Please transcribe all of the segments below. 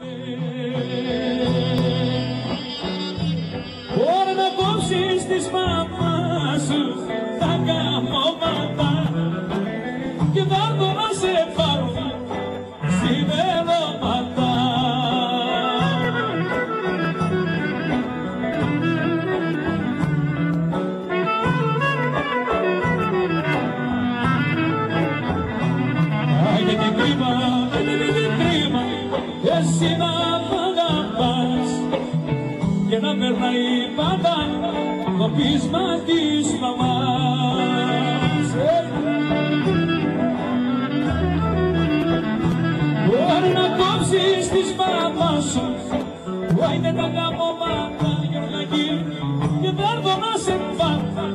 despair. εσύ να μ' αγαπάς και να περνάει πάντα το πείσμα της μαμάς. Μπορεί να κόψεις της μαμάς σου που είναι τα γαμωμάτα για να γίνει και θα έρθω να σε πάντα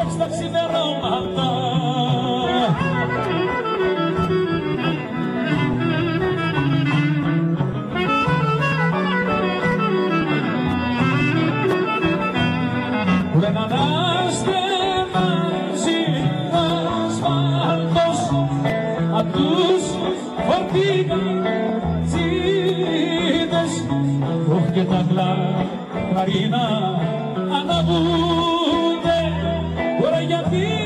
έξτα ξημερώματα. τους φορτηγητζίδες Ωχ και τα γλάρινα αναβούνται τώρα γιατί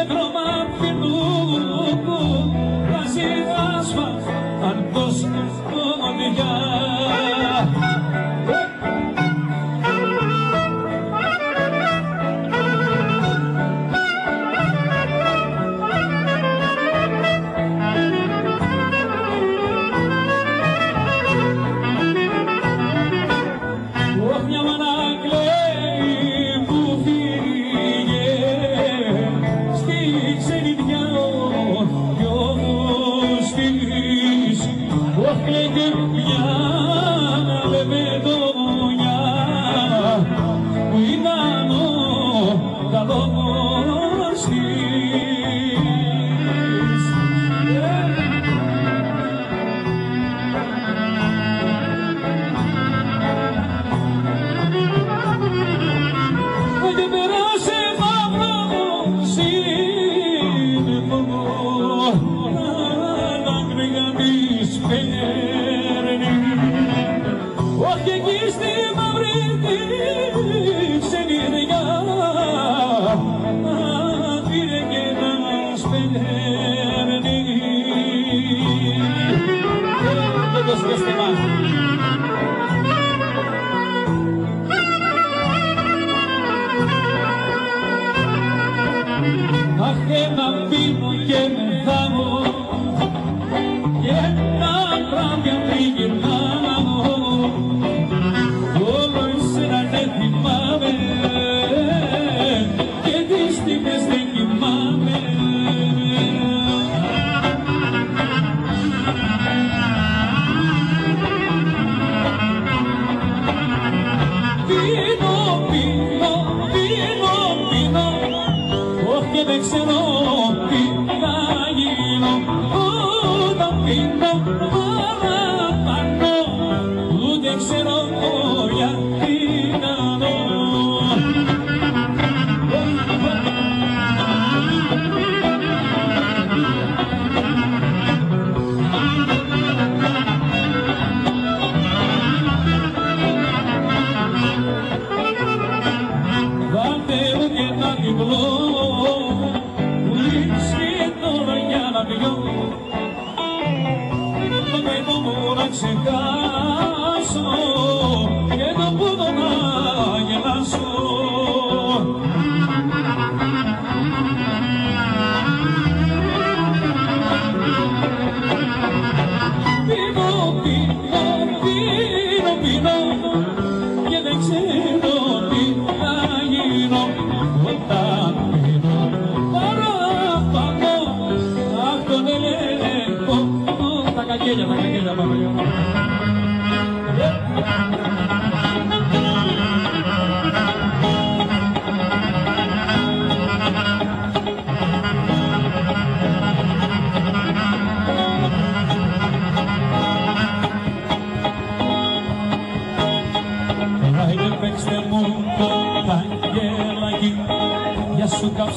edip ya. reflection on 是歌。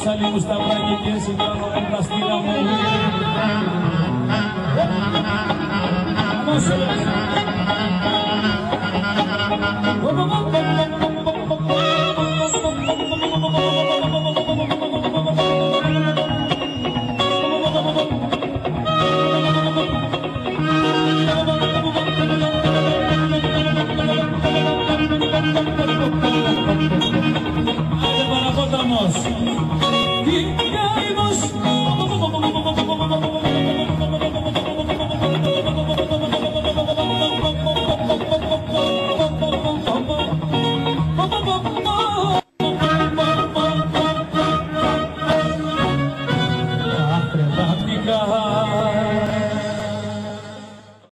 Salimos da praia de terça, entrando com o braço na mão. Vamos,